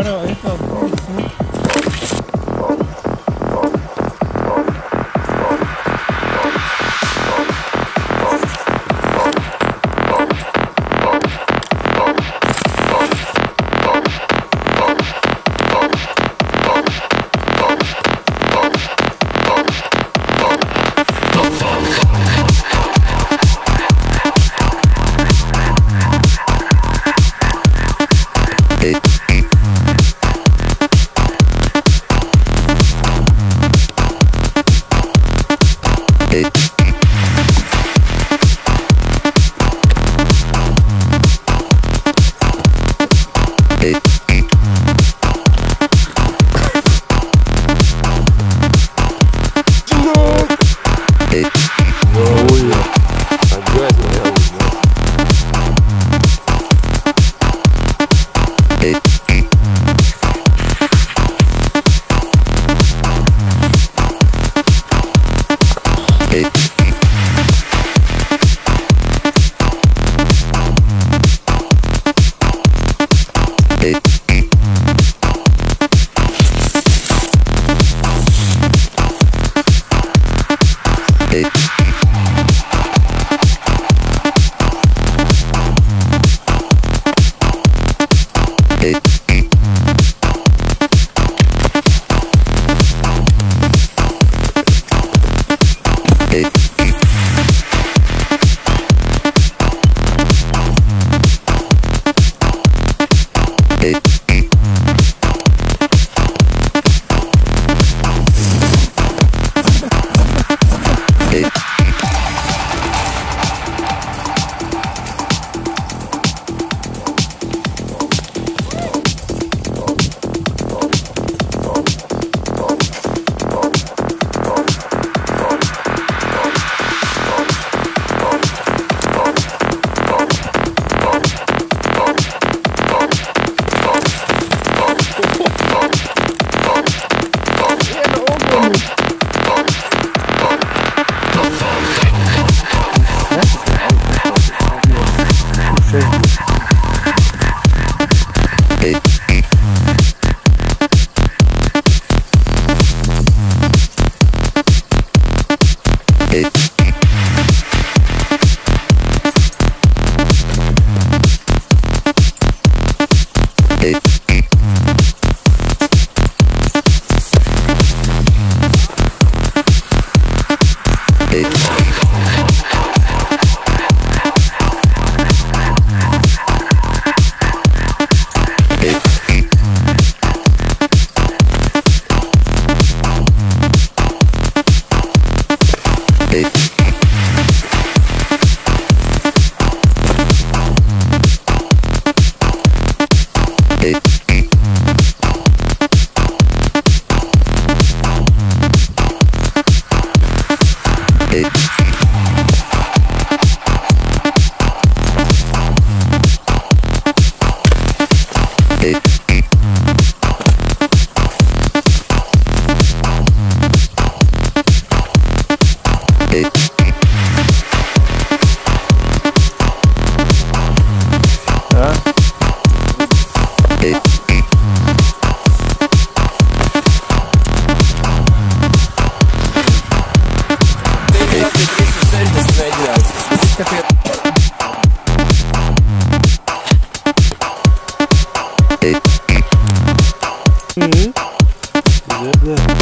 agora, olha pra bom. it Hey. It. Mm-hmm. Yeah, yeah.